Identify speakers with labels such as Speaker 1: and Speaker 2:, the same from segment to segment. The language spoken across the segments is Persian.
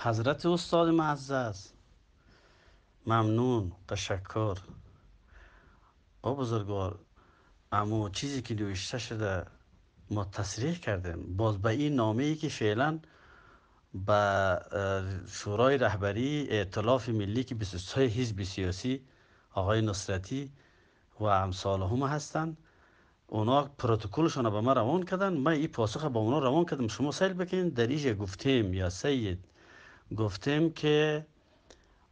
Speaker 1: حضرت استاد معزز. ممنون تشکر. او بزرگوار اما چیزی که نوشته شده ما تصریح کردیم. باز به این نامه ای که فعلا به شورای رهبری ائتلاف ملی که 23 حزب سیاسی آقای نصرتی و امثال هم هستند اونا پروتکلشون به ما روان کردن. من این پاسخ با اونا روان کردم شما سیل بکنید در اینجا گفتیم یا سید گفتیم که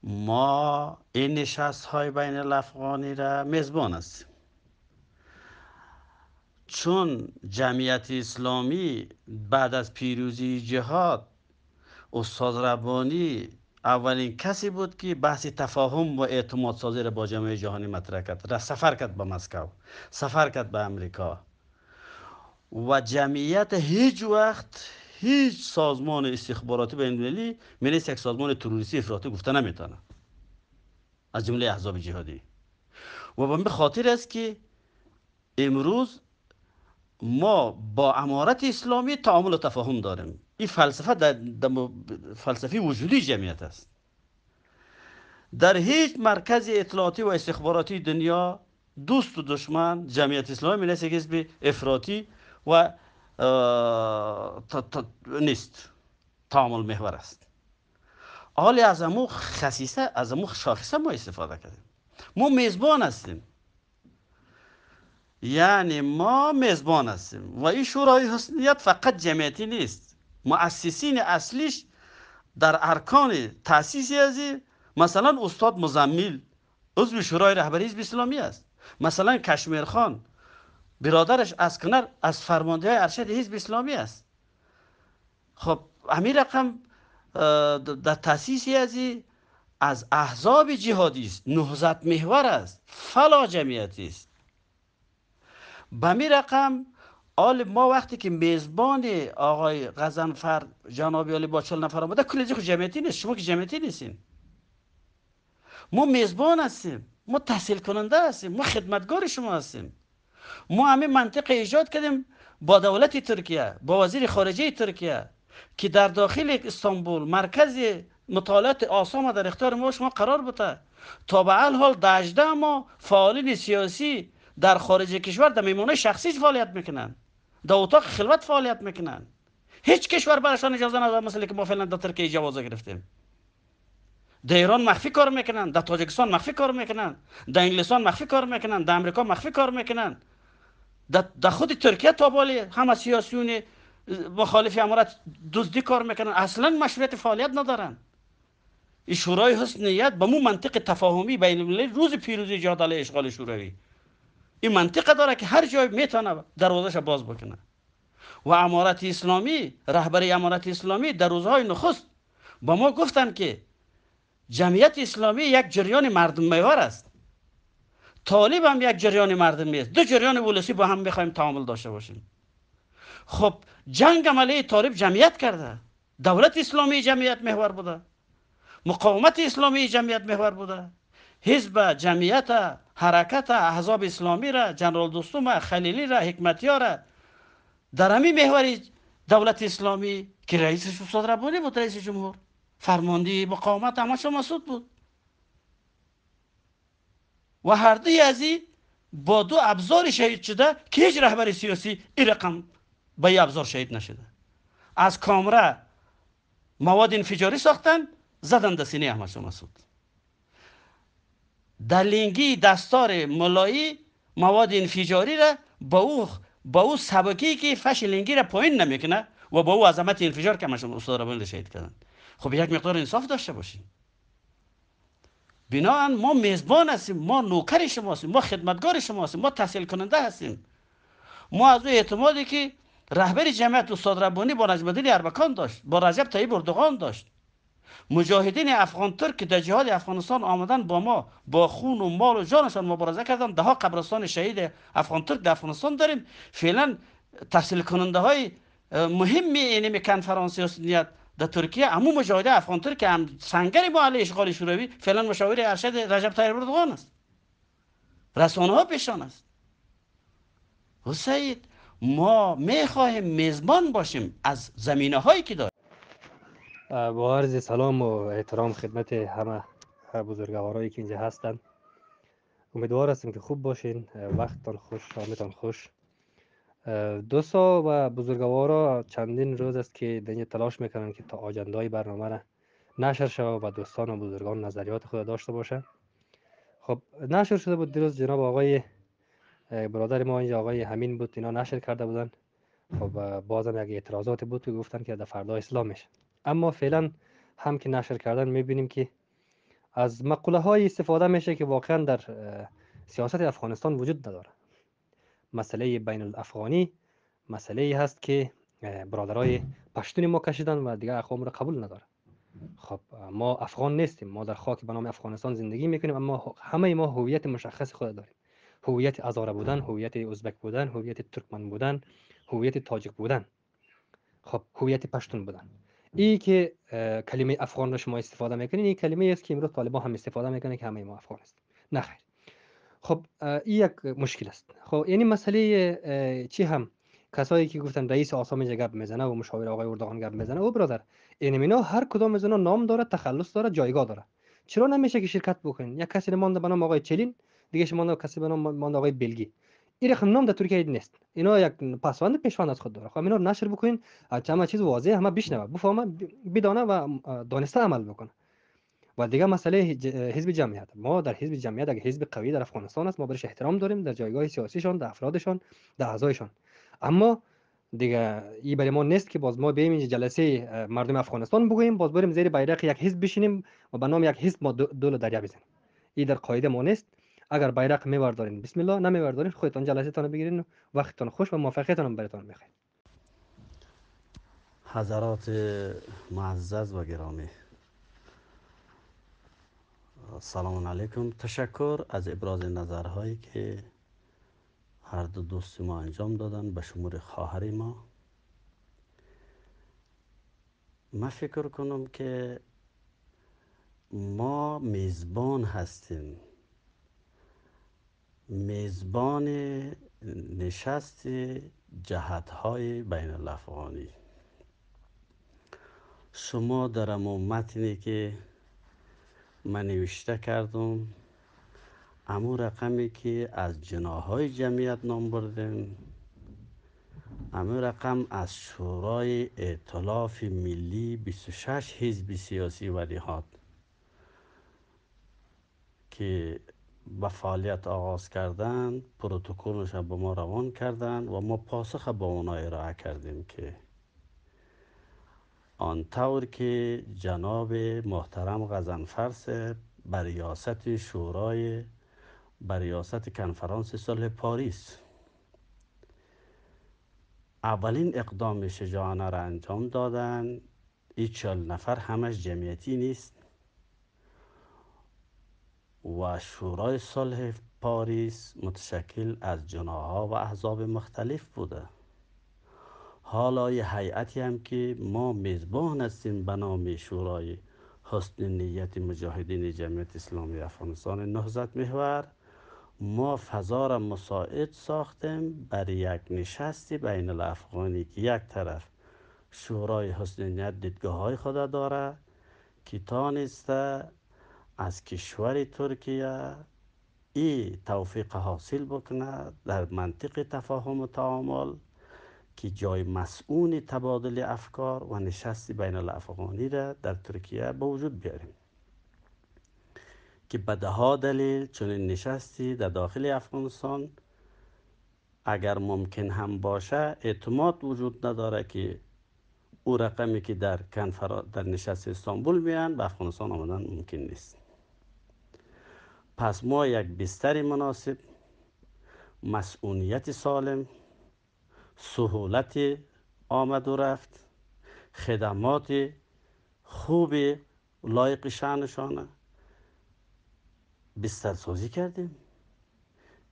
Speaker 1: ما این نشست های بین الافغانی را میزبان هستیم. چون جمعیت اسلامی بعد از پیروزی جهاد استاد ربانی اولین کسی بود که بحث تفاهم و اعتماد سازی را با جامعه جهانی مطرح کرد را سفر کرد به مسکو سفر کرد به امریکا. و جمعیت هیچ وقت هیچ سازمان استخباراتی بین المللی منیست یک سازمان تروریستی افراطی گفته نمی‌تونه. از جمله احزاب جهادی. و به خاطر است که امروز ما با امارت اسلامی تعامل و تفاهم داریم. این فلسفه در فلسفه وجودی جمعیت است. در هیچ مرکز اطلاعاتی و استخباراتی دنیا دوست و دشمن جمعیت اسلامی که حزب افراطی و نیست. تعامل محور است. حالی از امو خصیصه از امو شاخصه ما استفاده کردیم. ما میزبان هستیم. یعنی ما میزبان هستیم. و این شورای حسنیت فقط جمعیتی نیست. مؤسسین اصلیش در ارکان تاسیسی ازی مثلا استاد مزمل عضو شورای رهبری حزب اسلامی است. مثلا کشمیر خان برادرش اسکنر از فرمانده های ارشد حزب اسلامی است. خب همین رقم در تاسیسی ازی از احزاب جهادی است. نهضت محور است. فلا جمعیتی است. به می رقم آل ما وقتی که میزبان آقای غزنفر جنابی علی با چل نفر آمده کلیجی خود جمعیتی نیست. شما که جمعیتی نیستین. ما میزبان هستیم. ما تحصیل کننده هستیم. ما خدمتگار شما هستیم. ما همین منطق ایجاد کردیم با دولت ترکیه با وزیر خارجه ترکیه که در داخل استانبول مرکز مطالعات آسام در اختیار ما شما قرار بوده. تا به حال دجده ما فعالین سیاسی در خارج کشور در میمونه شخصی فعالیت می‌کنن. در اتاق خلوت فعالیت می‌کنن. هیچ کشور برشان اجازه نداد مثلا که ما فعلا در ترکیه جوازه گرفتیم. در ایران مخفی کار می‌کنن در تاجیکستان مخفی کار می‌کنن در انگلستان مخفی کار می‌کنن در امریکا مخفی کار می‌کنن. در خود ترکیه تابالی همه سیاسیون مخالف امارت دزدی کار می‌کنن. اصلا مشروعیت فعالیت ندارن. این شورای حسن نیت به مو منطق تفاهمی بین الملل روز پیروزی جهاد علیه اشغال شوروی. این منطقه داره که هر جای می‌تونه دروازش باز بکنه. و امارت اسلامی رهبری امارت اسلامی در روزهای نخست با ما گفتن که جمعیت اسلامی یک جریان مردم میوار است. طالب هم یک جریان مردم است دو جریان ولسی با هم می‌خوایم تعامل داشته باشیم. خب جنگ عملی طالب جمعیت کرده. دولت اسلامی جمعیت محور بوده. مقاومت اسلامی جمعیت محور بوده. حزب جمعیت حرکت احزاب اسلامی را جنرال دوستوم خلیلی را حکمتیار را در همین محور دولت اسلامی که رئیسش استاد ربانی بود رئیس جمهور. فرماندهی مقاومت شما مسعود بود. و هر دوی از با دو ابزار شهید شده که هیچ رهبر سیاسی این رقم با این ابزار شهید نشده. از کامره مواد انفجاری ساختن زدن در سینه احمد مسعود. در لینگی دستار ملایی مواد انفجاری را با او با او سبکی که فش لینگی را پایین نمی‌کنه و با او عظمت انفجار که مشون استاد را شهید کردن. خب یک مقدار انصاف داشته باشیم بنابراین ما میزبان هستیم ما نوکر شما هستیم ما خدمتگار شما هستیم ما تحصیل کننده هستیم. ما از او اعتمادی که رهبر جمعیت استاد ربانی با نجم اربکان داشت با رجب طیب اردوغان داشت. مجاهدین افغان ترک که در جهاد افغانستان آمدن با ما با خون و مال و جانشان مبارزه کردن ده ها قبرستان شهید افغان ترک در افغانستان داریم. فعلا تحصیل کننده های مهمی اینمی کنفرانس حسنیت در ترکیه همون مجاهده افغان ترک هم سنگری با علی اشغال شوروی فعلا مشاور ارشد رجب طیب اردوغان است. رسانه ها پیشان است. ما می‌خواهیم میزبان باشیم از زمینه هایی که داریم.
Speaker 2: با عرض سلام و احترام خدمت همه بزرگوارایی که اینجا هستند امیدوار هستم که خوب باشین. وقتتان خوش شامتان خوش. دوستا و بزرگوارا چندین روز است که دنیا تلاش می‌کنن که تا آجندای برنامه را نشر شود و دوستان و بزرگان نظریات خود داشته باشه خب نشر شده بود دیروز جناب آقای برادر ما اینجا آقای همین بود اینا نشر کرده بودن. خب بازم یک اعتراضات بود که گفتن که در فردا اسلام میشه. اما فعلا هم که نشر کردن می‌بینیم که از مقوله های استفاده میشه که واقعا در سیاست افغانستان وجود نداره. مسئله بین الافغانی مسئله هست که برادرای پشتون ما کشیدن و دیگه اقوام رو قبول نداره. خب ما افغان نیستیم. ما در خاک به نام افغانستان زندگی می‌کنیم اما همه ما هویت مشخص خود داریم. هویت ازاره بودن هویت ازبک بودن هویت ترکمن بودن هویت تاجیک بودن. خب هویت پشتون بودن. ای که کلمه افغان رو شما استفاده می‌کنین این کلمه است که امروز طالبان هم استفاده می‌کنه که همه ما افغان است نه خیر خب این یک مشکل است. خب یعنی مسئله چی هم؟ کسایی که گفتن رئیس آسام گپ می‌زنه و مشاور آقای اردوغان گپ می‌زنه. او برادر این اینا هر کدام از نام داره تخلص داره جایگاه داره. چرا نمیشه که شرکت بکنین؟ یک کسی مانده به نام آقای چلین دیگه شما کسی به نام مانده آقای بلگی. این رقم نام در ترکیه نیست. اینا یک پسوند پیشوند از خود داره. خب اینا نشر بکنین همه چیز واضح همه بشنوه بفهمه بدانه و دانسته عمل بکنه. و دیگه مسئله حزب جمعیت. ما در حزب جمعیت اگه حزب قوی در افغانستان است ما برش احترام داریم در جایگاه سیاسیشان در افرادشان در اعضایشان. اما دیگه این برای ما نیست که باز ما اینجا جلسه مردم افغانستان بگوییم باز بریم زیر بیرق یک حزب بشینیم و به نام یک حزب ما دول دریا بزنیم. این در قاعده ما نیست. اگر بیرق میوردارین بسم الله نمیوردارین خودتان جلسه تان بگیرین وقتتان خوش و موفقیتان براتون بخیر
Speaker 1: حضرات معزز و گرامی سلام علیکم. تشکر از ابراز نظرهایی که هر دو دوست ما انجام دادن به شمور خواهر ما. من فکر کنم که ما میزبان هستیم. میزبان نشست جهت های بین الافغانی. شما در متنی که من نوشته کردم امو رقمی که از جناهای جمعیت نام بردیم امو رقم از شورای ائتلاف ملی 26 حزب سیاسی و نهاد که به فعالیت آغاز کردن پروتکلش به ما روان کردن و ما پاسخ با اونا ارائه کردیم که آن طور که جناب محترم غزنفرس بر ریاست شورای بر ریاست کنفرانس صلح پاریس. اولین اقدام شجاعانه را انجام دادن. این چل نفر همش جمعیتی نیست. و شورای صلح پاریس متشکل از جناها و احزاب مختلف بوده. حالا یه هیئتی هم که ما میزبان هستیم به نام شورای حسن نیت مجاهدین جمعیت اسلامی افغانستان نهضت محور. ما فضا را مساعد ساختیم برای یک نشستی بین الافغانی که یک طرف شورای حسن نیت دیدگاه های خود داره که تانسته از کشور ترکیه ای توفیق حاصل بکنه در منطق تفاهم و تعامل. که جای مسئول تبادل افکار و نشست بین الافغانی را در ترکیه به وجود بیاریم. که به ده دلیل چون نشستی در داخل افغانستان اگر ممکن هم باشه اعتماد وجود نداره که او رقمی که در در نشست استانبول میان به افغانستان آمدن ممکن نیست. پس ما یک بستر مناسب مسئولیت سالم سهولت آمد و رفت. خدمات خوب لایق شانشانه بسترسازی کردیم.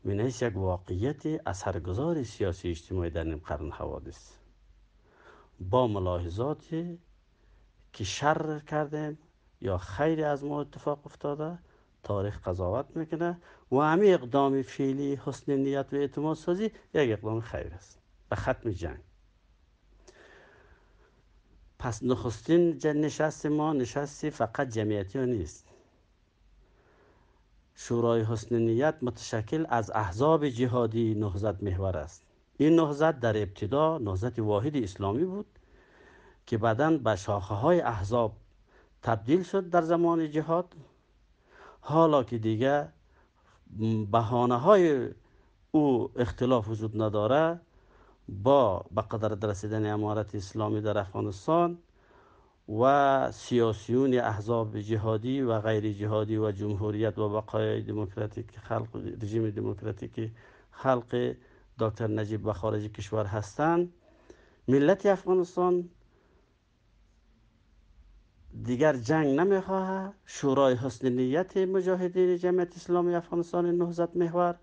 Speaker 1: مینیست یک واقعیت اثرگذار سیاسی اجتماعی در نیم قرن حوادث. با ملاحظاتی که شر کردیم یا خیلی از ما اتفاق افتاده تاریخ قضاوت می‌کنه و همین اقدام فعلی حسن نیت و اعتماد سازی یک اقدام خیر است. ختم جنگ. پس نخستین نشست ما نشستی فقط جمعیتی نیست. شورای حسن نیت متشکل از احزاب جهادی نهزت محور است. این نهزت در ابتدا نهزت واحد اسلامی بود که بعدا به شاخه های احزاب تبدیل شد در زمان جهاد. حالا که دیگه بهانه های او اختلاف وجود نداره با به قدر رسیدن امارت اسلامی در افغانستان و سیاسیون احزاب جهادی و غیر جهادی و جمهوریت و بقای دموکراتیک خلق رژیم دموکراتیک خلق دکتر نجیب و خارج کشور هستند. ملت افغانستان دیگر جنگ نمی‌خواه شورای حسن نیت مجاهدین جمعیت اسلامی افغانستان نهزت محور.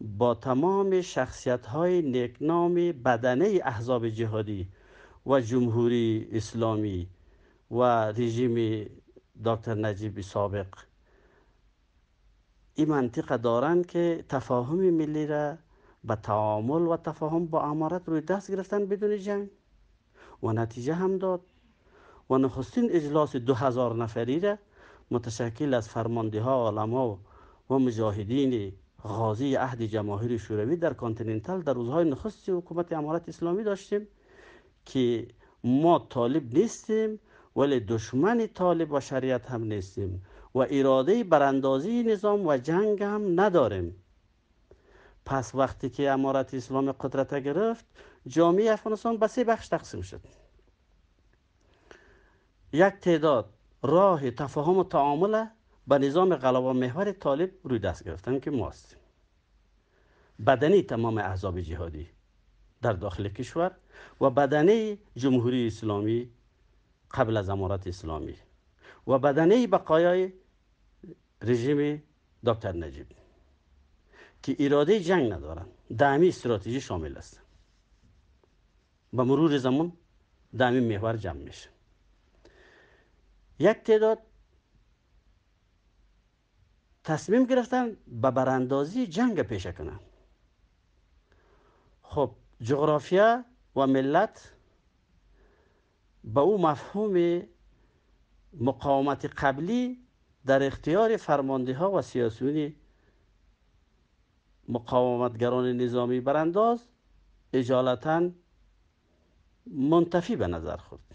Speaker 1: با تمام شخصیت های نیکنام بدنه احزاب جهادی و جمهوری اسلامی و رژیم دکتر نجیب سابق. این منطقه دارند که تفاهم ملی را به تعامل و تفاهم با امارت روی دست گرفتن بدون جنگ. و نتیجه هم داد. و نخستین اجلاس دو هزار نفری را متشکل از فرمانده ها علما و مجاهدین غازی عهد جماهیر شوروی در کانتیننتال در روزهای نخست حکومت امارت اسلامی داشتیم که ما طالب نیستیم ولی دشمن طالب و شریعت هم نیستیم و اراده براندازی نظام و جنگ هم نداریم. پس وقتی که امارت اسلام قدرت گرفت جامعه افغانستان به سه بخش تقسیم شد. یک تعداد راه تفاهم و تعامل به نظام غلبه محور طالب روی دست گرفتن که ما هستیم. بدنی تمام احزاب جهادی در داخل کشور و بدنی جمهوری اسلامی قبل از امارت اسلامی و بدنه بقایای رژیم دکتر نجیب که اراده جنگ ندارن دمی استراتژی شامل است با مرور زمان دمی محور جمع میشه. یک تعداد تصمیم گرفتن به براندازی جنگ پیشه کنن خب جغرافیا و ملت به او مفهوم مقاومت قبلی در اختیار فرمانده ها و سیاسیون مقاومتگران نظامی برانداز اجالتا منتفی به نظر خورد.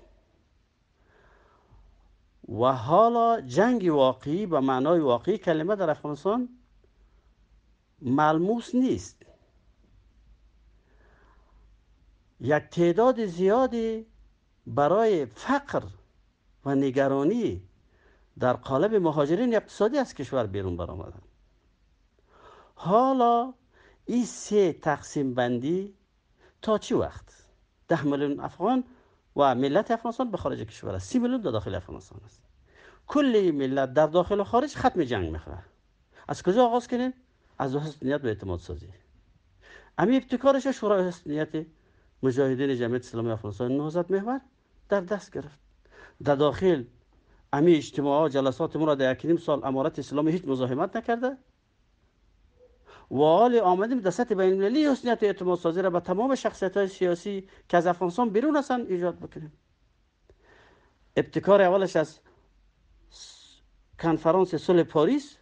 Speaker 1: و حالا جنگ واقعی به معنای واقعی کلمه در افغانستان ملموس نیست. یک تعداد زیادی برای فقر و نگرانی در قالب مهاجرین اقتصادی از کشور بیرون برآمدن. حالا این سه تقسیم بندی تا چی وقت؟ ده میلیون افغان و ملت افغانستان به خارج کشور است. سی میلیون در داخل افغانستان است. کل ملت در داخل و خارج ختم جنگ می‌خواه از کجا آغاز کنیم؟ از حسنیت و اعتماد سازی. امی ابتکارش شورای حسنیت مجاهدین جمعیت اسلامی افغانستان نهضت محور در دست گرفت. در داخل امی اجتماع جلسات در یک سال امارت اسلامی هیچ مزاحمت نکرده. و حال آمدیم سطح بین المللی حسنیت اعتماد سازی را به تمام شخصیت های سیاسی که از افغانستان بیرون هستند ایجاد بکنیم. ابتکار اولش از کنفرانس صلح پاریس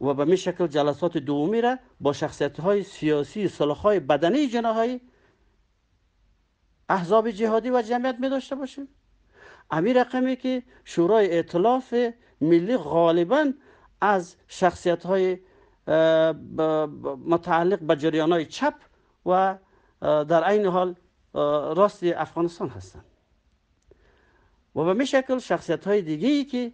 Speaker 1: و به می شکل جلسات دومی را با شخصیت های سیاسی صلح های بدنی جناهای احزاب جهادی و جمعیت می داشته باشیم. امیر رقمی که شورای ائتلاف ملی غالبا از شخصیت های متعلق به جریان چپ و در عین حال راست افغانستان هستند. و به شکل شخصیت های دیگه ای که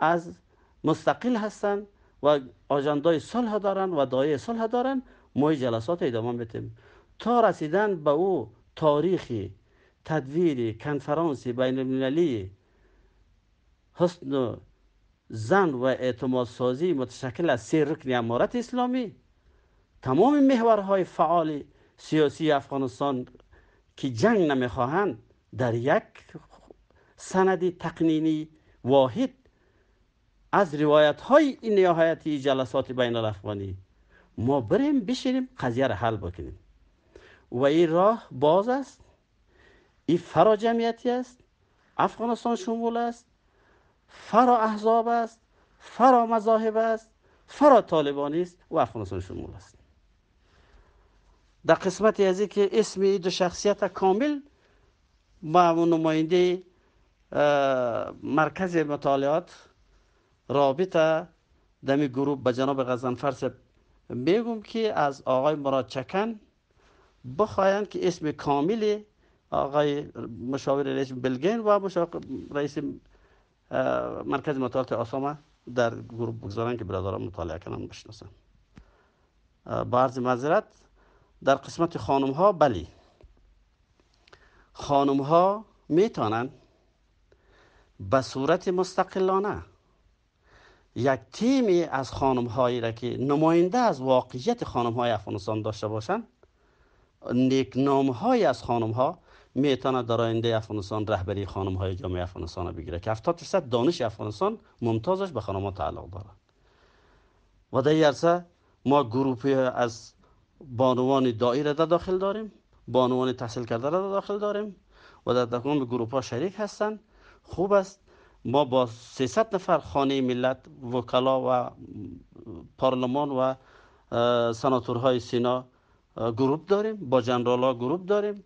Speaker 1: از مستقل هستند و آجندای صلح دارن و دایه صلح دارن ما جلسات ادامه میتیم تا رسیدن به او تاریخی تدویر کنفرانس بین المللی حسن زن و اعتماد سازی متشکل از سه رکن امارت اسلامی. تمام محورهای فعال سیاسی افغانستان که جنگ نمی‌خواهند در یک سندی تقنینی واحد از روایت های این نهایتی جلسات بین الافغانی. ما بریم بشینیم قضیه را حل بکنیم. و این راه باز است. این فرا جمعیتی است. افغانستان شمول است. فرا احزاب است فرا مذاهب است فرا طالبانی است و افغانستان شمول است. در قسمت از که اسم این دو شخصیت کامل با نماینده مرکز مطالعات رابطه دمی گروه به جناب غزنفر میگم که از آقای مراد چکن بخواین که اسم کامل آقای مشاور رئیس بلگین و مشاور رئیس مرکز مطالعات آسامه در گروه بگذارن که برادران مطالعه کنن بشناسن. با عرض در قسمت خانم ها بلی خانم ها می‌تونن به صورت مستقلانه یک تیمی از خانم هایی را که نماینده از واقعیت خانم های افغانستان داشته باشند نیک نام های از خانم ها می‌تونه در آینده افغانستان رهبری خانم های جامعه افغانستان بگیره که 70 درصد دانش افغانستان ممتازش به خانم ها تعلق داره. و در عرصه ما گروپی از بانوان دایره در داخل داریم بانوان تحصیل کرده را داخل داریم و در تمام گروپ ها شریک هستند خوب است ما با 300 نفر خانه ملت وکلا و پارلمان و سناتورهای سنا گروپ داریم با جنرال ها گروپ داریم.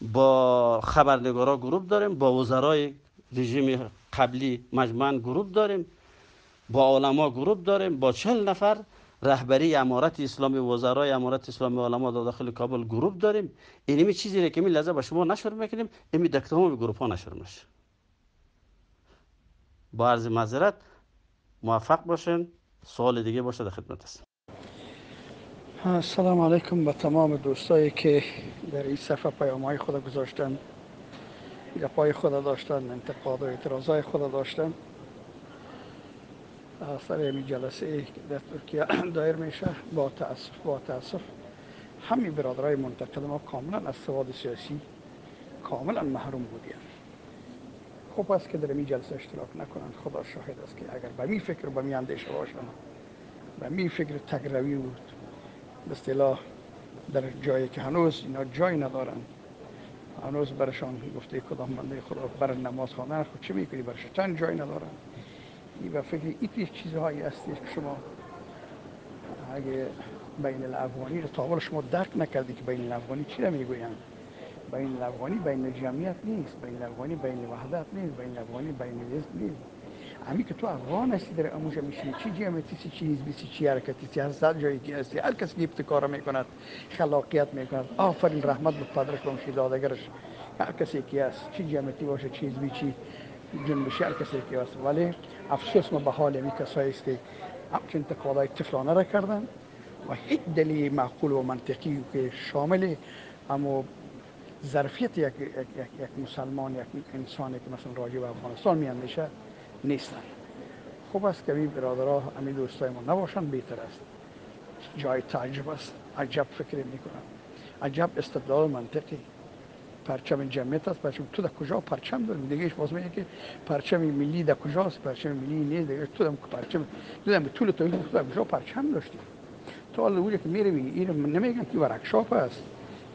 Speaker 1: با خبرنگارا گروپ داریم با وزرای رژیم قبلی مجموعا گروپ داریم با علما گروپ داریم با چل نفر رهبری امارت اسلامی وزرای امارت اسلامی علما در داخل کابل گروپ داریم. اینمی چیزی که همی لحظه به شما نشر می‌کنیم اینمی در تمام گروپ ها نشر میشه. با عرض معذرت موفق باشین سوال دیگه باشه در خدمت هستم.
Speaker 3: السلام علیکم به تمام دوستایی که در این صفحه پیام های خود گذاشتن گپای خود داشتن انتقاد و اعتراضای خود داشتن. سر این جلسه در ترکیه دایر میشه. با تاسف با تاسف همین برادرای منتقد ما کاملا از سواد سیاسی کاملا محروم بودیم. خوب است که در این جلسه اشتراک نکنند. خدا شاهد است که اگر به می فکر به می اندیشه باشند به می فکر تگروی بود به اصطلاح در جایی که هنوز اینا جای ندارن هنوز برشان گفته کدام بنده خدا بر نماز خانه خود چه می‌کنی برش چند جای ندارن. این و فکر این چیزهایی هستی که شما اگه بین الافغانی تاول شما درک نکردی که بین الافغانی چی رو می‌گویند. بین الافغانی بین جمعیت نیست بین الافغانی بین وحدت نیست بین الافغانی بین نیست. همین که تو افغان هستی در اموجا میشی چی جمعیتی سی چی حزبی سی چی حرکتی سی هر جایی که هستی هر کسی ابتکار می‌کند خلاقیت می‌کند آفرین رحمت به پدرش و دادگرش هر کسی که هست چی جمعیتی باشه چی حزبی چی جنبشی هر کسی که هست ولی افسوس ما به حال می کسایی است که همچین انتقادهای طفلانه را کردن و هیچ دلیل معقول و منطقی که شامل اما ظرفیت یک, یک, یک, یک مسلمان یک انسانی که مثلا راجع به افغانستان میشه نیستن خوب است که این برادرها همین دوستای ما نباشن بهتر است جای تعجب است عجب فکر می‌کنم عجب استدلال منطقی پرچم جمعیت است پرچم تو در کجا پرچم داریم دیگه باز میگه که پرچم ملی در کجاست پرچم ملی نیست دیگه تو در پرچم تو در طول تو در کجا پرچم داشتی تو حالا اونجا که میره این نمیگن که ورکشاپ است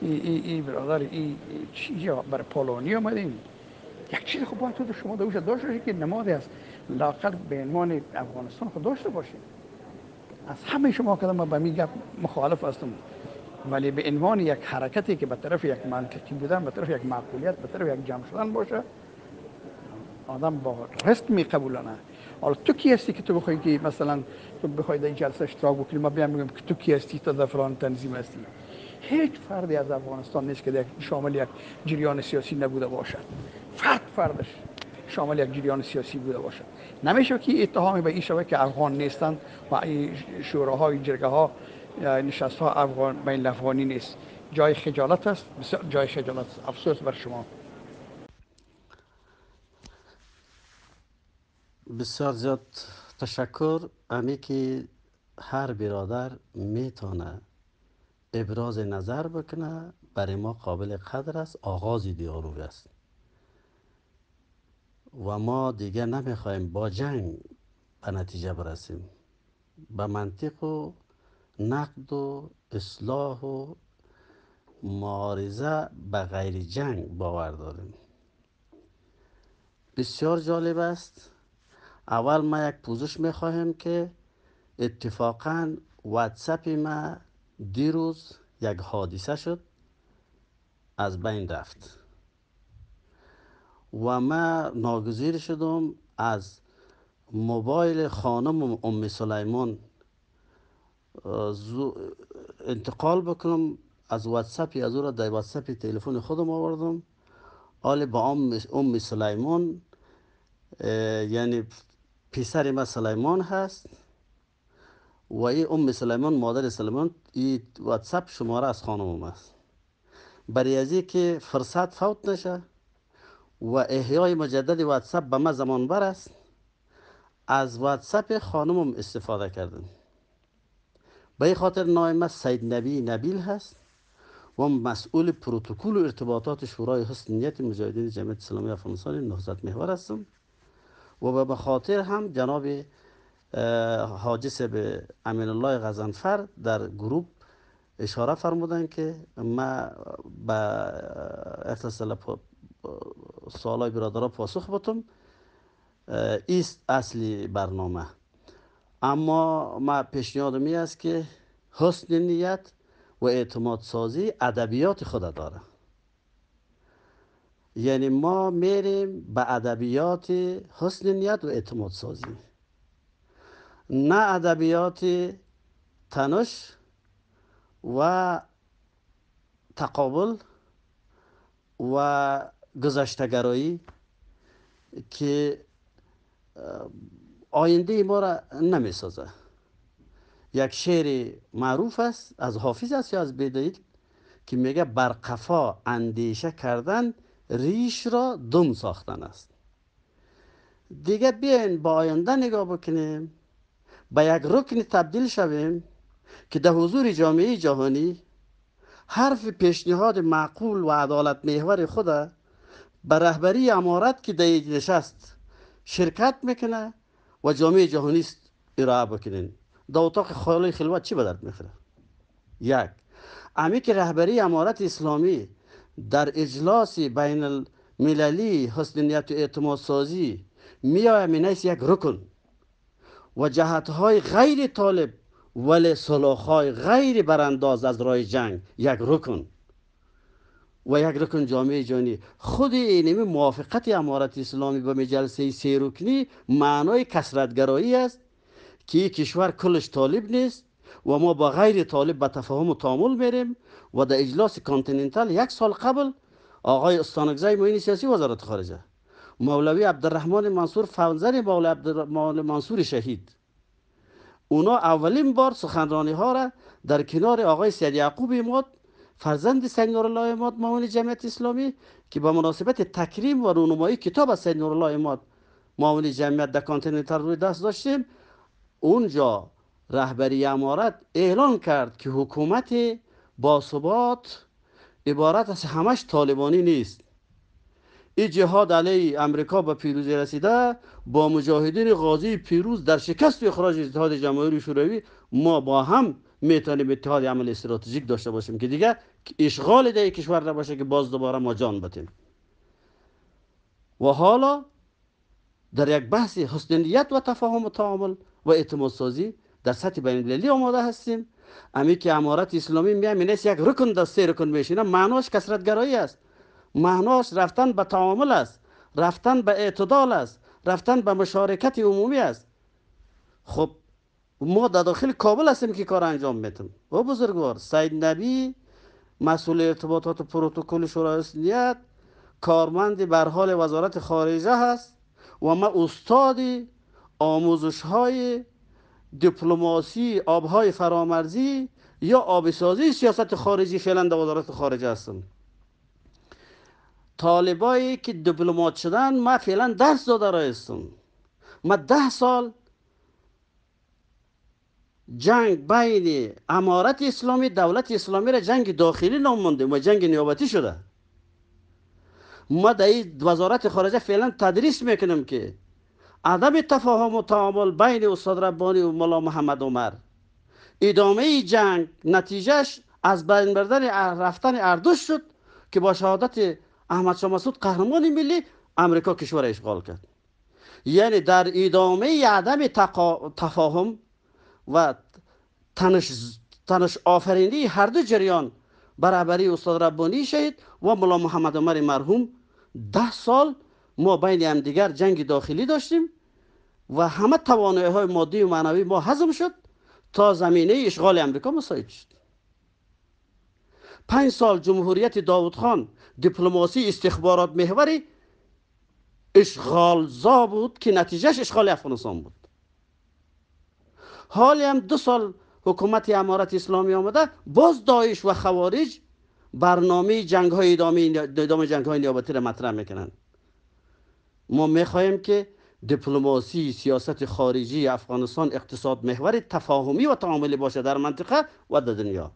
Speaker 3: این ای, ای برادر این چیزی بر پولونی آمدیم یک چیز خب باید شما دوش داشته که نمادی است لاقل به عنوان افغانستان خود داشته باشید از همه شما کدام با می مخالف هستم. ولی به عنوان یک حرکتی که به طرف یک منطقی بودن به طرف یک معقولیت به طرف یک جمع شدن باشه آدم با رست می قبولانه. حالا تو کی هستی که تو بخوای که مثلا تو بخوای در جلسه اشتراک بکنی؟ ما بیام بگم که تو کی هستی؟ تو در فلان تنظیم هستی. هیچ فردی از افغانستان نیست که در شامل یک جریان سیاسی نبوده باشد. فردش شامل یک جریان سیاسی بوده باشد. نمیشه که اتهامی به این شوه که افغان نیستند و این شوراهای جرگه ها نشست ها افغان بین افغانی نیست. جای خجالت است. بسیار جای خجالت است. افسوس بر شما.
Speaker 1: بسیار زیاد تشکر. امی که هر برادر می‌تونه ابراز نظر بکنه برای ما قابل قدر است. آغاز دیالوگ است. و ما دیگه نمی‌خوایم با جنگ به نتیجه برسیم. به منطق و نقد و اصلاح و معارضه به غیر جنگ باور داریم. بسیار جالب است. اول ما یک پوزش می‌خواهیم که اتفاقا واتساپ ما دیروز یک حادثه شد. از بین رفت. و ما ناگزیر شدم از موبایل خانم ام سلیمان انتقال بکنم از واتساپ از او را در واتساپ تلفن خودم آوردم. حال با ام, ام سلیمان یعنی پسر ما سلیمان هست. و این ام سلیمان مادر سلیمان این واتساپ شماره از خانم است. برای از که فرصت فوت نشه. و احیای مجدد واتساپ به ما زمان بر است. از واتساپ خانمم استفاده کردم به خاطر نام سید نبی نبیل هست و مسئول پروتکل و ارتباطات شورای حسن نیت مجاهدین جمعیت اسلامی افغانستان نهضت محور هستم. و به خاطر هم جناب حاجس به امین الله غزنفر در گروپ اشاره فرمودن که ما به اختصال سوالای برادرها پاسخ بتم. ایست اصلی برنامه. اما ما پیشنهاد می است که حسن نیت و اعتماد سازی ادبیات خود داره. یعنی ما میریم به ادبیات حسن نیت و اعتماد سازی. نه ادبیات تنش و تقابل و گذشتگرایی که آینده ما را نمی سازه یک شعر معروف است از حافظ است یا از بدایل که میگه بر قفا اندیشه کردن ریش را دم ساختن است. دیگه بیاین با آینده نگاه بکنیم به یک رکن تبدیل شویم که در حضور جامعه جهانی حرف پیشنهاد معقول و عدالت محور خود به رهبری امارت که در نشست شرکت می‌کنه و جامعه جهانی است ارائه بکنین. در اتاق خالی خلوت چی به درد می‌خوره؟ یک امی که رهبری امارت اسلامی در اجلاس بین المللی حسن نیت و اعتماد سازی میآید مینیس یک رکن و جهت های غیر طالب ولی سلاخ های غیر برانداز از راه جنگ یک رکن. و یک رکن جامعه جانی خود اینمی موافقت امارت اسلامی به جلسه سی رکنی معنای کسرتگرایی است که کشور کلش طالب نیست و ما با غیر طالب به تفاهم و تعامل میریم و در اجلاس کانتیننتال یک سال قبل آقای استانگزای معین سیاسی وزارت خارجه مولوی عبدالرحمن منصور فنزر مولوی عبدالرحمن منصور شهید. اونا اولین بار سخنرانی ها را در کنار آقای سید یعقوب اماد فرزند سید نورالله اماد معاون جمعیت اسلامی که با مناسبت تکریم و رونمایی کتاب از سید نورالله اماد معاون جمعیت در کانتیننتال روی دست داشتیم اونجا رهبری امارت اعلان کرد که حکومت باثبات عبارت از همش طالبانی نیست. این جهاد علیه امریکا به پیروزی رسیده با مجاهدین غازی پیروز در شکست و اخراج اتحاد جماهیر شوروی ما با هم می‌تونیم اتحاد عمل استراتژیک داشته باشیم که دیگه اشغال ده کشور نباشه که باز دوباره ما جان بتیم. و حالا در یک بحث حسنیت و تفاهم و تعامل و اعتماد سازی در سطح بین المللی آماده هستیم. امی که امارت اسلامی میام نیست یک رکن در سه رکن میشینه معناش کسرتگرایی است. معناش رفتن به تعامل است رفتن به اعتدال است رفتن به مشارکت عمومی است. خب ما در داخل کابل هستیم که کار انجام میتیم و بزرگوار سید نبی مسئول ارتباطات پروتکل شورای اسلیت کارمند بر حال وزارت خارجه هست و ما استادی آموزش های دیپلماسی آبهای فرامرزی یا آبسازی سیاست خارجی فعلا در وزارت خارجه هستم طالبایی که دیپلمات شدن ما فعلا درس داده را هستم ما ده سال جنگ بین امارت اسلامی دولت اسلامی را جنگ داخلی نام مانده و جنگ نیابتی شده. ما در این وزارت خارجه فعلا تدریس می‌کنم که عدم تفاهم و تعامل بین استاد ربانی و ملا محمد عمر. ادامه جنگ نتیجهش از بین بردن رفتن اردوش شد که با شهادت احمد شاه مسعود قهرمان ملی امریکا کشور اشغال کرد. یعنی در ادامه عدم تفاهم و تنش, تنش آفرینی هر دو جریان برابری استاد ربانی شهید و ملا محمد عمر مرحوم. ده سال ما بین هم دیگر جنگ داخلی داشتیم و همه توانایی های مادی و معنوی ما هضم شد تا زمینه اشغال امریکا مساعد شد. پنج سال جمهوریت داود خان دیپلماسی استخبارات محوری اشغال زا بود که نتیجهش اشغال افغانستان بود. حالی هم دو سال حکومت امارت اسلامی آمده باز داعش و خوارج برنامه جنگ های ادامه, ادامه جنگ های نیابتی را مطرح می‌کنند. ما می‌خواهیم که دیپلماسی سیاست خارجی افغانستان اقتصاد محور تفاهمی و تعاملی باشه در منطقه و در دنیا.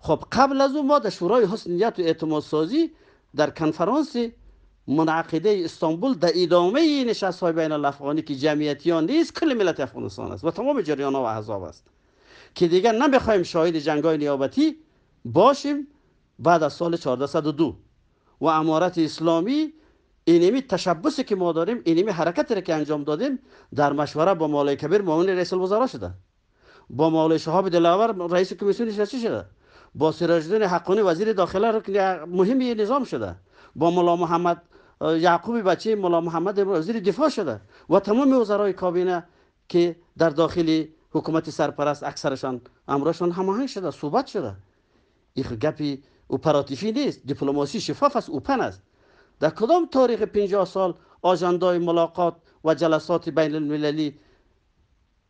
Speaker 1: خب قبل از اون ما در شورای حسن نیت و اعتماد سازی در کنفرانس منعقده استانبول در ادامه نشست های بین الافغانی که جمعیتیان نیست کل ملت افغانستان است و تمام جریان ها و احزاب است. که دیگر نمی‌خوایم شاهد جنگ های نیابتی باشیم بعد از سال 1402 و امارت اسلامی اینمی تشبسی که ما داریم اینمی حرکتی را که انجام دادیم در مشوره با مولای کبیر معاون رئیس الوزراء شده. با مولای شهاب دلاور رئیس کمیسیون نشسته شده. با سراج الدین حقانی وزیر داخله مهمی نظام شده. با مولا محمد یعقوب بچه مولا محمد وزیر دفاع شده و تمام وزرای کابینه که در داخل حکومت سرپرست اکثرشان امرشان هماهنگ شده صحبت شده. این گپی اپراتیفی نیست دیپلماسی شفاف است اوپن است. در کدام تاریخ 50 سال آجندای ملاقات و جلسات بین المللی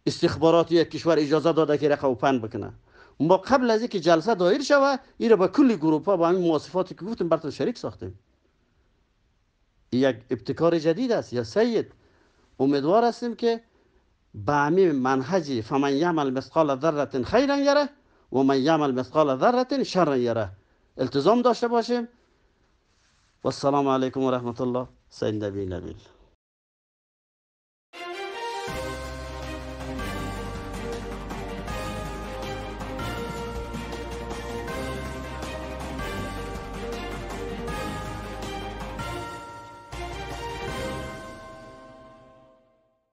Speaker 1: استخبارات یک کشور اجازه داده که رقم اوپن بکنه؟ ما قبل از اینکه جلسه دایر شوه این را به کل گروپ ها با همین مواصفاتی که گفتیم براتون شریک ساختیم. یک ابتکار جدید است. یا سید امیدوار هستیم که به همین منهج فمن یعمل مثقال ذره خیرا یره و من یعمل مثقال ذره شرا یره. التزام داشته باشیم. و السلام علیکم و رحمت الله. سید نبی نبیل.